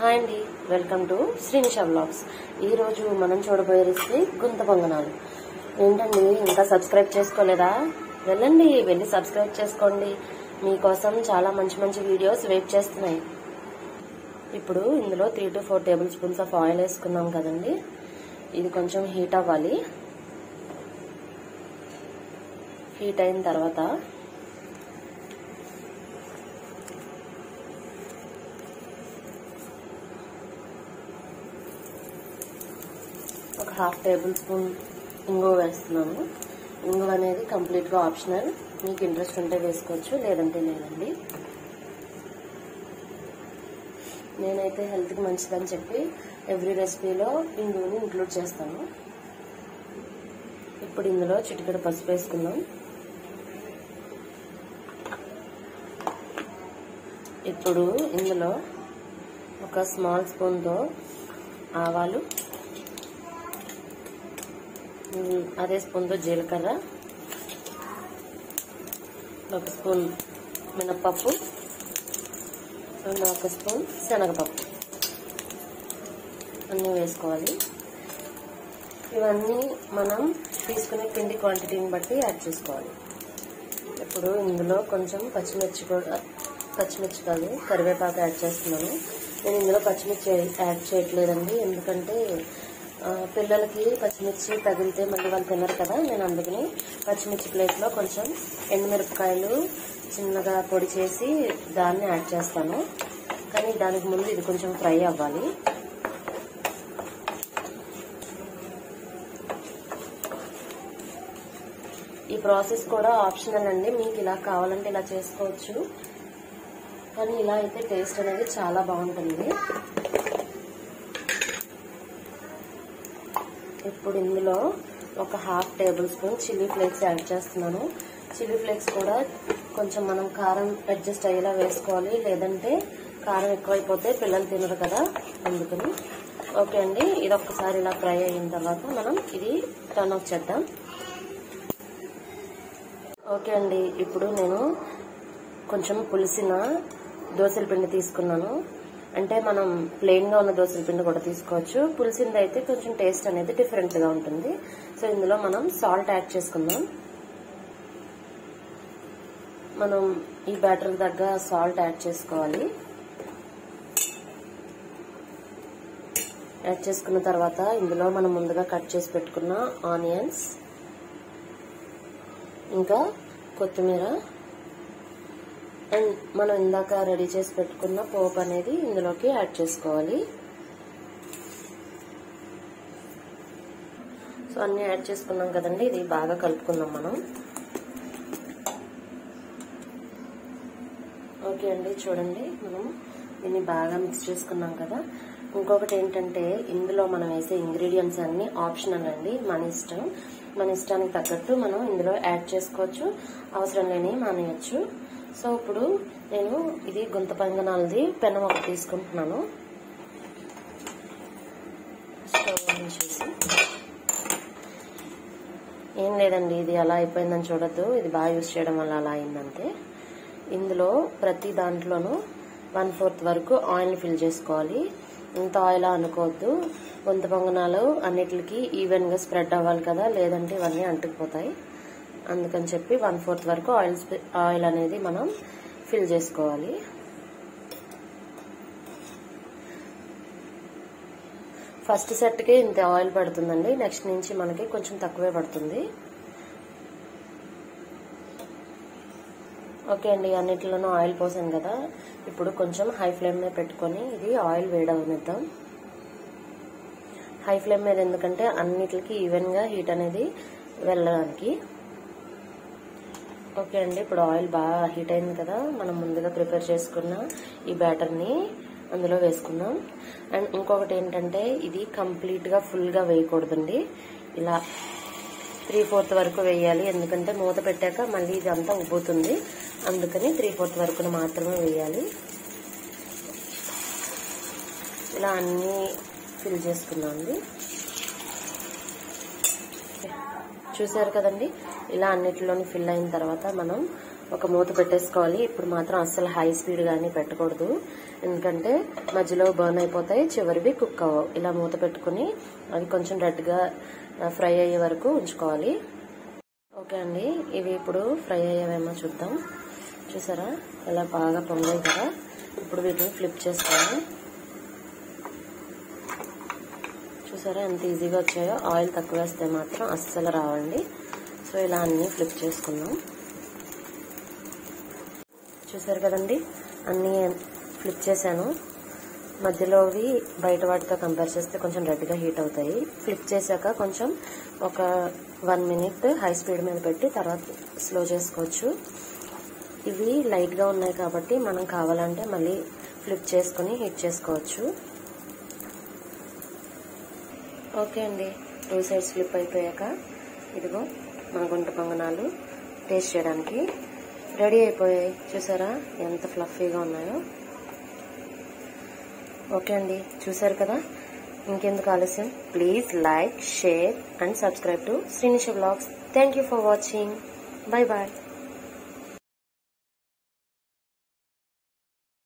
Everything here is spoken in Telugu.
హాయ్ అండి వెల్కమ్ టు శ్రీనిష బ్లాగ్స్ ఈరోజు మనం చూడబోయే రెసిపీ గుంత పొంగనాలు. ఏంటండి ఇంకా సబ్స్క్రైబ్ చేసుకోలేదా? వెళ్ళండి వెళ్ళి సబ్స్క్రైబ్ చేసుకోండి. మీకోసం చాలా మంచి మంచి వీడియోస్ వెయిట్ చేస్తున్నాయి. ఇప్పుడు ఇందులో three to four tablespoons of oil వేసుకున్నాం కదండి. ఇది కొంచెం హీట్ అవ్వాలి. హీట్ అయిన తర్వాత హాఫ్ టేబుల్ స్పూన్ ఇంగువ వేస్తున్నాము. ఇంగువ అనేది కంప్లీట్గా ఆప్షనల్ మీకు ఇంట్రెస్ట్ ఉంటే వేసుకోవచ్చు లేదంటే లేదండి. నేనైతే హెల్త్కి మంచిదని చెప్పి ఎవ్రీ రెసిపీలో ఇంగువని ఇంక్లూడ్ చేస్తాను. ఇప్పుడు ఇందులో చిటికెడు పసుపు వేసుకుందాం. ఇప్పుడు ఇందులో ఒక స్మాల్ స్పూన్తో ఆవాలు అదే స్పూన్తో జీలకర్ర. ఒక స్పూన్ మినప్పప్పు. ఒక స్పూన్ శనగపప్పు. అన్నీ వేసుకోవాలి. ఇవన్నీ మనం తీసుకునే పిండి క్వాంటిటీని బట్టి యాడ్ చేసుకోవాలి. ఇప్పుడు ఇందులో కొంచెం పచ్చిమిర్చి కూడా పచ్చిమిర్చి కాదు కరివేపాకు యాడ్ చేస్తున్నాను. నేను ఇందులో పచ్చిమిర్చి యాడ్ చేయట్లేదండి ఎందుకంటే పిల్లలకి పచ్చిమిర్చి తగిలితే మళ్ళీ వాళ్ళు తినరు కదా నేను అందుకని పచ్చిమిర్చి ప్లేట్లో కొంచెం ఎండుమిరపకాయలు చిన్నగా పొడి చేసి దాన్ని యాడ్ చేస్తాను. కానీ దానికి ముందు ఇది కొంచెం ఫ్రై అవ్వాలి. ఈ ప్రాసెస్ కూడా ఆప్షనల్ అండి మీకు ఇలా కావాలంటే ఇలా చేసుకోవచ్చు. కానీ ఇలా అయితే టేస్ట్ అనేది చాలా బాగుంటుంది. ఇప్పుడు ఇందులో ఒక half tablespoon chilli flakes add చేస్తున్నాను. చిల్లీ ఫ్లేక్స్ కూడా కొంచెం మనం కారం అడ్జస్ట్ అయ్యేలా వేసుకోవాలి. లేదంటే కారం ఎక్కువైపోతే పిల్లలు తినరు కదా అందుకని. ఓకే అండి ఇది ఒక్కసారి ఇలా ఫ్రై అయిన తర్వాత మనం ఇది టర్న్ ఆఫ్ చేద్దాం. ఓకే అండి ఇప్పుడు నేను కొంచెం పులిసిన దోశల పిండి తీసుకున్నాను. అంటే మనం ప్లెయిన్గా ఉన్న దోశల పిండి కూడా తీసుకోవచ్చు. పులిసింది అయితే కొంచెం టేస్ట్ అనేది డిఫరెంట్గా ఉంటుంది. సో ఇందులో మనం సాల్ట్ యాడ్ చేసుకుందాం. మనం ఈ బ్యాటర్ దగ్గర సాల్ట్ యాడ్ చేసుకోవాలి. యాడ్ చేసుకున్న తర్వాత ఇందులో మనం ముందుగా కట్ చేసి పెట్టుకున్న ఆనియన్స్ ఇంకా కొత్తిమీర. అండ్ మనం ఇందాక రెడీ చేసి పెట్టుకున్న పోపు అనేది ఇందులోకి యాడ్ చేసుకోవాలి. సో అన్ని యాడ్ చేసుకున్నాం కదండి ఇది బాగా కలుపుకుందాం మనం. ఓకే అండి చూడండి మనం దీన్ని బాగా మిక్స్ చేసుకున్నాం కదా. ఇంకొకటి ఏంటంటే ఇందులో మనం వేసే ఇంగ్రీడియంట్స్ అన్ని ఆప్షనల్ అండి మన ఇష్టం. మన ఇష్టానికి తగ్గట్టు మనం ఇందులో యాడ్ చేసుకోవచ్చు. అవసరం లేని మానేయచ్చు. సో ఇప్పుడు నేను ఇది గుంత పంగనాలది పెనం ఒకటి తీసుకుంటున్నాను. స్టవ్ ఆన్ చేసి ఏం లేదండి ఇది అలా అయిపోయిందని చూడద్దు. ఇది బాగా యూజ్ చేయడం వల్ల అలా అయిందంటే ఇందులో ప్రతి దాంట్లోనూ వన్ ఫోర్త్ వరకు ఆయిల్ ఫిల్ చేసుకోవాలి. ఇంత ఆయిల్ అనుకోవద్దు. గుంత పొంగనాలు అన్నిటికీ ఈవెన్గా స్ప్రెడ్ అవ్వాలి కదా లేదంటే ఇవన్నీ అంటుకుపోతాయి. అందుకని చెప్పి వన్ ఫోర్త్ వరకు ఆయిల్ ఆయిల్ అనేది మనం ఫిల్ చేసుకోవాలి. ఫస్ట్ సెట్కి ఇంత ఆయిల్ పడుతుందండి. నెక్స్ట్ నుంచి మనకి కొంచెం తక్కువే పడుతుంది. ఓకే అండి అన్నిటిలోనూ ఆయిల్ పోసాను కదా. ఇప్పుడు కొంచెం హై ఫ్లేమ్ మీద పెట్టుకొని ఇది ఆయిల్ వేడవనిద్దాం. హై ఫ్లేమ్ మీద ఎందుకంటే అన్నిటికి ఈవెన్గా హీట్ అనేది వెళ్ళడానికి. ఓకే అండి ఇప్పుడు ఆయిల్ బాగా హీట్ అయింది కదా మనం ముందుగా ప్రిపేర్ చేసుకున్న ఈ బ్యాటర్ని అందులో వేసుకుందాం. అండ్ ఇంకొకటి ఏంటంటే ఇది కంప్లీట్గా ఫుల్గా వేయకూడదండి. ఇలా త్రీ ఫోర్త్ వరకు వేయాలి ఎందుకంటే మూత పెట్టాక మళ్ళీ ఇదంతా ఉబ్బుతుంది. అందుకని త్రీ ఫోర్త్ వరకు మాత్రమే వేయాలి. ఇలా అన్నీ ఫిల్ చేసుకున్నాం అండి. చూసారు కదండి. ఇలా అన్నిటిలోని ఫిల్ అయిన తర్వాత మనం ఒక మూత పెట్టేసుకోవాలి. ఇప్పుడు మాత్రం అస్సలు హై స్పీడ్ కానీ పెట్టకూడదు. ఎందుకంటే మధ్యలో బర్న్ అయిపోతాయి చివరివి కుక్ అవ్వవు. ఇలా మూత పెట్టుకుని అవి కొంచెం రెడ్గా ఫ్రై అయ్యే వరకు ఉంచుకోవాలి. ఓకే అండి. ఇవి ఇప్పుడు ఫ్రై అయ్యేవేమో చూద్దాం. చూసారా? ఇలా బాగా పొంగాయి కదా. ఇప్పుడు వీటిని ఫ్లిప్ చేసుకోవాలి. చూసారా? ఎంత ఈజీగా వచ్చాయో? ఆయిల్ తక్కువ వేస్తే మాత్రం అస్సలు రావండి. సో ఇలా అన్నీ ఫ్లిప్ చేసుకున్నాం చూసారు కదండి? అన్నీ ఫ్లిప్ చేశాను. మధ్యలోవి బయట వాటితో కంపేర్ చేస్తే కొంచెం రెడ్గా హీట్ అవుతాయి. ఫ్లిప్ చేశాక కొంచెం ఒక వన్ మినిట్ హై స్పీడ్ మీద పెట్టి తర్వాత స్లో చేసుకోవచ్చు. ఇవి లైట్గా ఉన్నాయి కాబట్టి మనం కావాలంటే మళ్ళీ ఫ్లిప్ చేసుకుని హీట్ చేసుకోవచ్చు. ఓకే అండి. టూ సైడ్ స్లిప్ అయిపోయాక ఇదిగో మన గుంట పొంగనాలు టేస్ట్ చేయడానికి రెడీ అయిపోయాయి. చూసారా ఎంత ఫ్లఫీగా ఉన్నాయో. ఓకే అండి. చూసారు కదా? ఇంకెందుకు ఆలస్యం? Please like share and subscribe to Srinisha blogs. Thank you for watching. Bye bye.